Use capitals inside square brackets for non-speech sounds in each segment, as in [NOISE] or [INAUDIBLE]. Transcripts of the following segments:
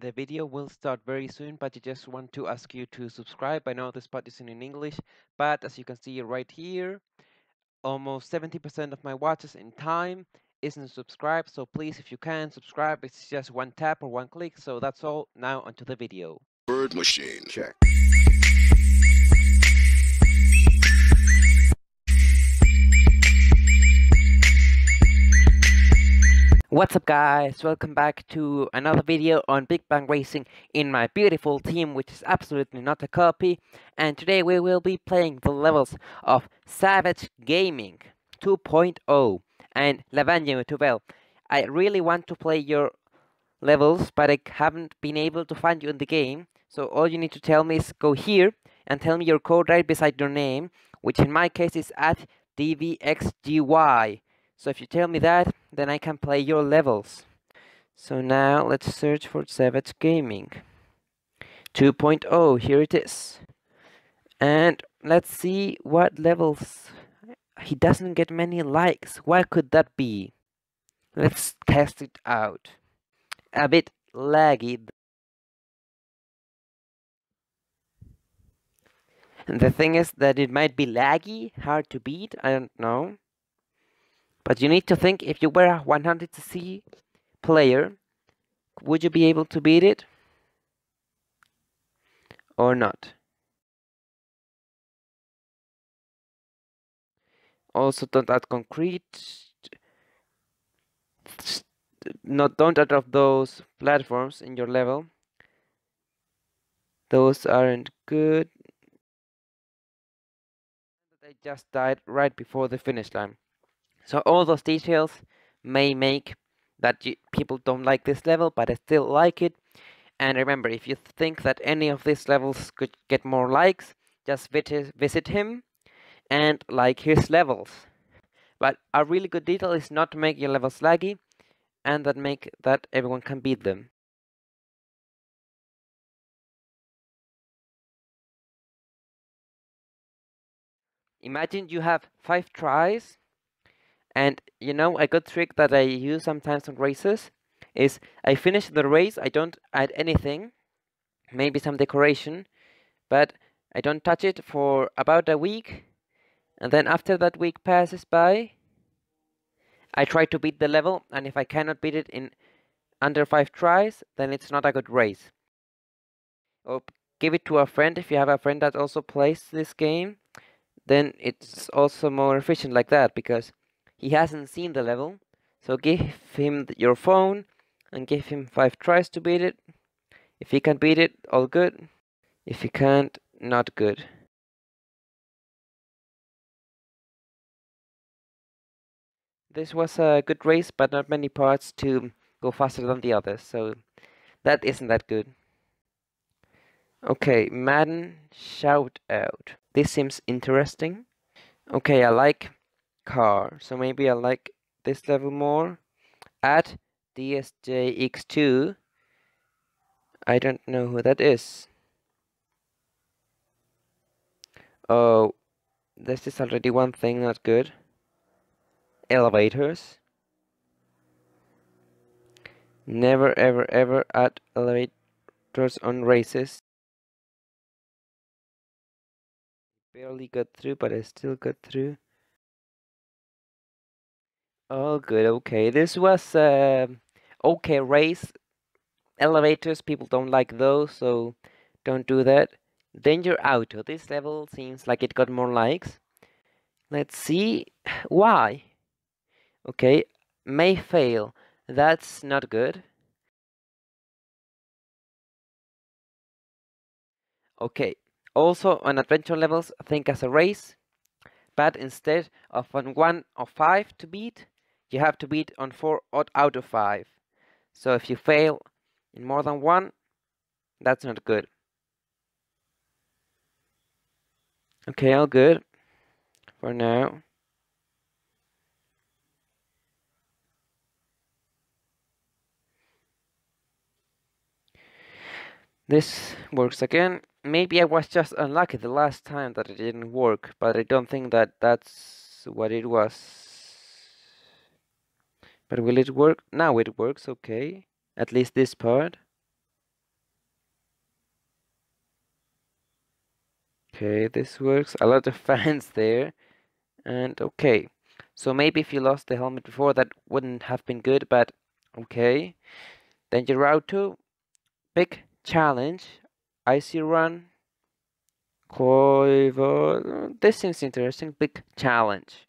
The video will start very soon, but I just want to ask you to subscribe. I know this part isn't in English, but as you can see right here, almost 70% of my watches in time isn't subscribed. So please, if you can, subscribe. It's just one tap or one click. So that's all. Now onto the video. Bird machine. Check. What's up guys, welcome back to another video on Big Bang Racing in my beautiful team which is absolutely not a copy. And today we will be playing the levels of Savage Gaming 2.0 and Lavagno 12. I really want to play your levels but I haven't been able to find you in the game. So all you need to tell me is go here and tell me your code right beside your name which in my case is at dvxgy so if you tell me that, then I can play your levels. So now let's search for Savage Gaming. 2.0, here it is. And let's see what levels. He doesn't get many likes. Why could that be? Let's test it out. A bit laggy. And the thing is that it might be laggy, hard to beat, I don't know. But you need to think if you were a 100cc player, would you be able to beat it? Or not? Also, don't add concrete. Not don't add of those platforms in your level. Those aren't good. They just died right before the finish line. So all those details may make that you, people don't like this level, but I still like it. And remember, if you think that any of these levels could get more likes, just visit him and like his levels. But a really good detail is not to make your levels laggy and that make that everyone can beat them. Imagine you have five tries and you know, a good trick that I use sometimes on races is I finish the race, I don't add anything, maybe some decoration, but I don't touch it for about a week. And then after that week passes by, I try to beat the level, and if I cannot beat it in under five tries, then it's not a good race. Or give it to a friend if you have a friend that also plays this game, then it's also more efficient like that because he hasn't seen the level, so give him your phone and give him 5 tries to beat it. If he can beat it, all good. If he can't, not good. This was a good race, but not many parts to go faster than the others, so that isn't that good. Okay, Madden shout out. This seems interesting. Okay, I like car. So maybe I like this level more. At DSJX2. I don't know who that is. Oh, this is already one thing not good. Elevators. Never ever ever add elevators on races. Barely got through, but I still got through. Oh, good. Okay, this was uh, okay race. Elevators, people don't like those, so don't do that. Danger Auto. This level seems like it got more likes. Let's see [SIGHS] why. Okay, may fail. That's not good. Okay, also on adventure levels, think as a race, but instead of on one of five to beat, you have to beat on 4 out of 5. So if you fail in more than one, that's not good. Okay, all good for now. This works again. Maybe I was just unlucky the last time that it didn't work, but I don't think that that's what it was. But will it work? Now it works, okay. At least this part. Okay, this works. A lot of [LAUGHS] fans there. And okay. So maybe if you lost the helmet before, that wouldn't have been good, but okay. Then you're out to big challenge. Icy run. Koivo. This seems interesting. Big challenge.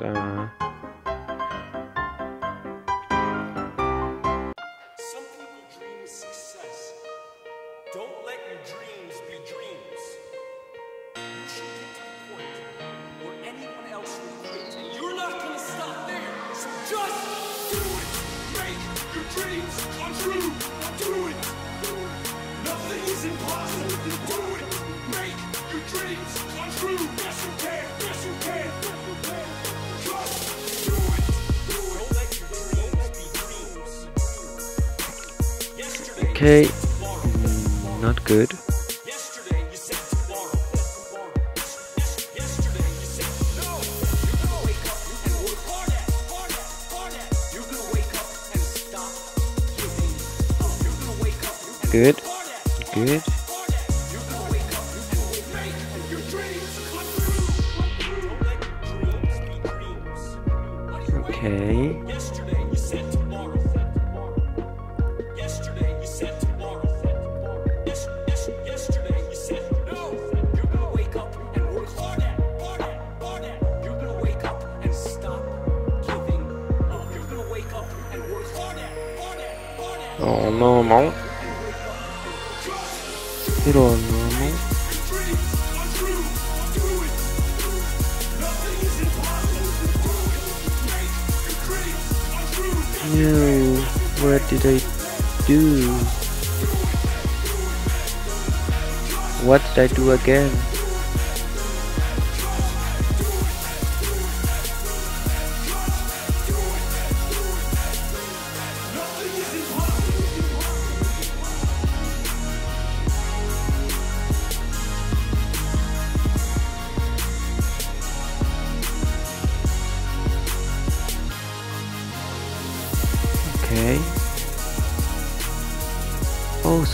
Your dreams come true. Gonna wake up Good. at, Good. hard it. Make your dreams come true. No. What did I do? What did I do again?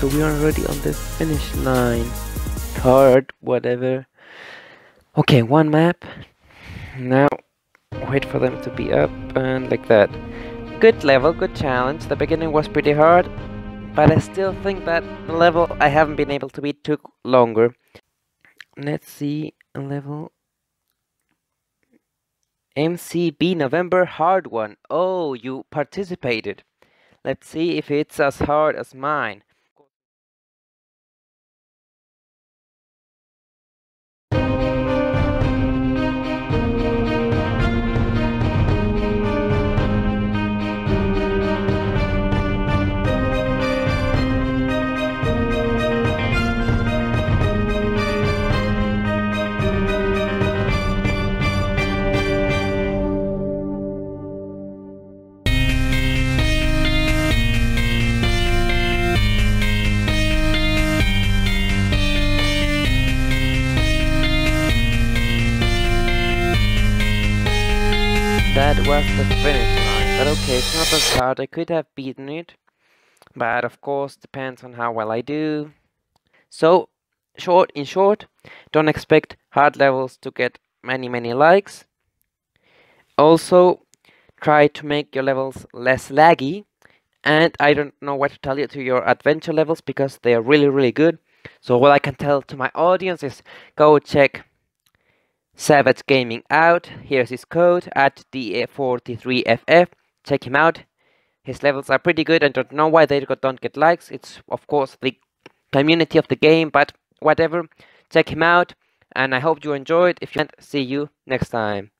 So we are already on the finish line. Card, whatever. Okay, one map. Now, wait for them to be up and like that. Good level, good challenge. The beginning was pretty hard, but I still think that the level I haven't been able to beat took longer. Let's see a level. MCB November hard one. Oh, you participated. Let's see if it's as hard as mine. Was the finish line. But okay, it's not as hard. I could have beaten it. But of course, depends on how well I do. So, short in short, don't expect hard levels to get many, many likes. Also, try to make your levels less laggy. And I don't know what to tell you to your adventure levels because they are really, really good. So what I can tell to my audience is go check Savage Gaming out. Here's his code at DA43FF. Check him out. His levels are pretty good. I don't know why they don't get likes. It's of course the community of the game, but whatever. Check him out, and I hope you enjoyed. If you can, see you next time.